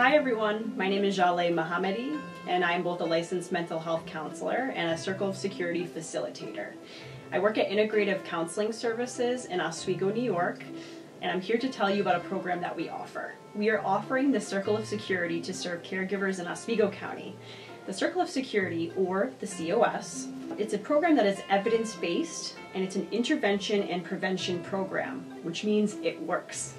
Hi everyone, my name is Jahleh Mohammadi, and I'm both a licensed mental health counselor and a Circle of Security facilitator. I work at Integrative Counseling Services in Oswego, New York, and I'm here to tell you about a program that we offer. We are offering the Circle of Security to serve caregivers in Oswego County. The Circle of Security, or the COS, it's a program that is evidence based and it's an intervention and prevention program, which means it works.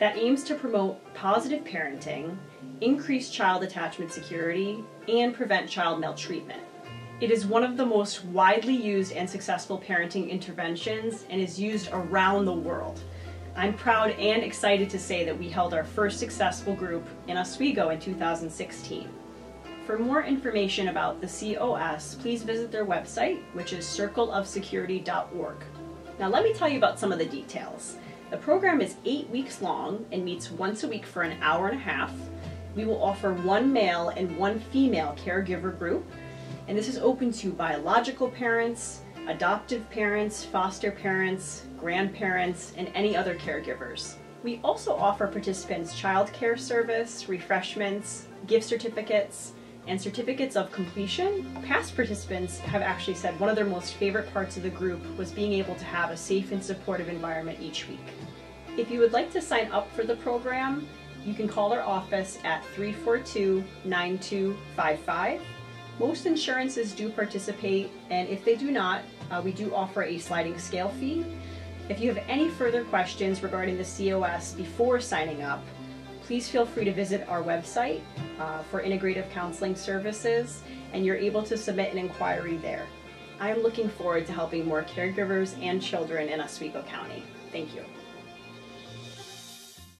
That aims to promote positive parenting, increase child attachment security, and prevent child maltreatment. It is one of the most widely used and successful parenting interventions and is used around the world. I'm proud and excited to say that we held our first successful group in Oswego in 2016. For more information about the COS, please visit their website, which is circleofsecurity.org. Now, let me tell you about some of the details. The program is eight weeks long and meets once a week for an hour and a half. We will offer one male and one female caregiver group, and this is open to biological parents, adoptive parents, foster parents, grandparents, and any other caregivers. We also offer participants child care service, refreshments, gift certificates, and certificates of completion. Past participants have actually said one of their most favorite parts of the group was being able to have a safe and supportive environment each week. If you would like to sign up for the program, you can call our office at 342 9255. Most insurances do participate, and if they do not, uh, we do offer a sliding scale fee. If you have any further questions regarding the COS before signing up, please feel free to visit our website uh, for integrative counseling services, and you're able to submit an inquiry there. I am looking forward to helping more caregivers and children in Oswego County. Thank you.